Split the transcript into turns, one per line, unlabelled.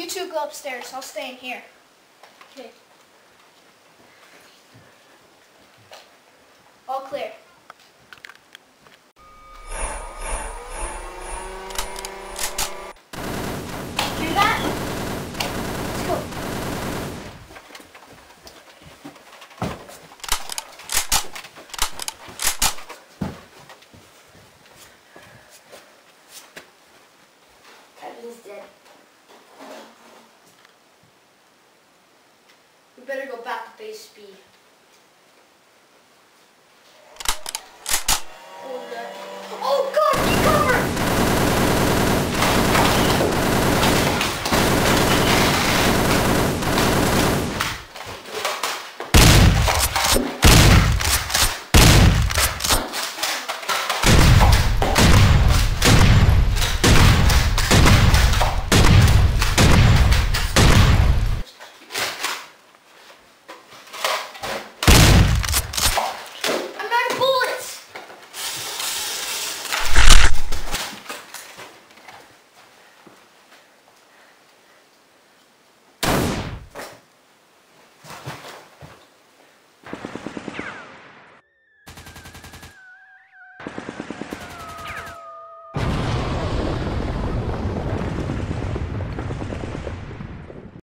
You two go upstairs. I'll stay in here.
Okay.
All clear. Hear that?
Kevin's dead.
We better go back to base speed.
Oh, God.
Oh God! あ!